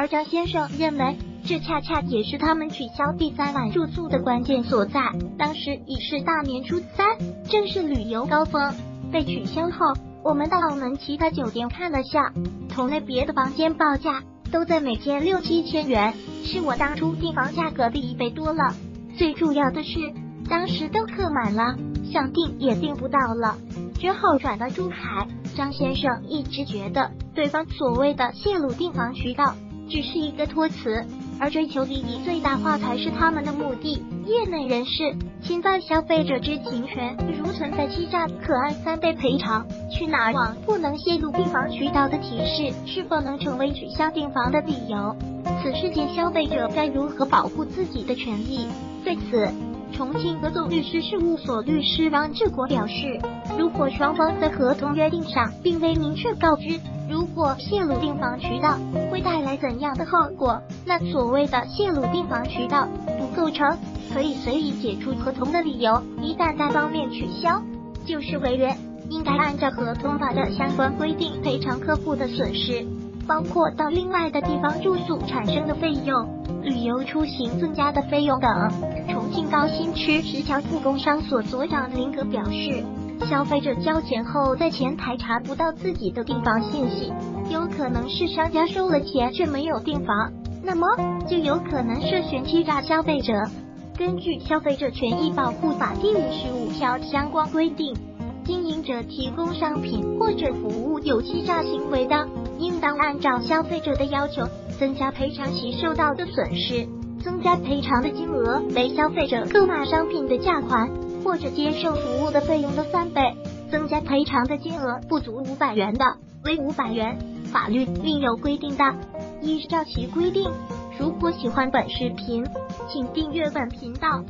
而张先生认为，这恰恰也是他们取消第三晚住宿的关键所在。当时已是大年初三，正是旅游高峰。被取消后，我们到澳门其他酒店看了下，同类别的房间报价都在每天六七千元，是我当初订房价格的一倍多了。最重要的是，当时都客满了，想订也订不到了。之后转到珠海，张先生一直觉得对方所谓的泄露订房渠道只是一个托词，而追求利益最大化才是他们的目的。业内人士侵犯消费者知情权，如存在欺诈，可按三倍赔偿。去哪儿网不能泄露订房渠道的提示，是否能成为取消订房的理由？此事件消费者该如何保护自己的权益？对此，重庆合作律师事务所律师王志国表示，如果双方在合同约定上并未明确告知，如果泄露订房渠道会带来怎样的后果，那所谓的泄露订房渠道不构成。可以随意解除合同的理由，一旦单方面取消，就是违约，应该按照合同法的相关规定赔偿客户的损失，包括到另外的地方住宿产生的费用、旅游出行增加的费用等。重庆高新区十条复工商所所长林格表示，消费者交钱后在前台查不到自己的订房信息，有可能是商家收了钱却没有订房，那么就有可能涉嫌欺诈消费者。根据《消费者权益保护法》第五十五条相关规定，经营者提供商品或者服务有欺诈行为的，应当按照消费者的要求增加赔偿其受到的损失，增加赔偿的金额为消费者购买商品的价款或者接受服务的费用的三倍，增加赔偿的金额不足五百元的为五百元。法律另有规定的，依照其规定。如果喜欢本视频，请订阅本频道。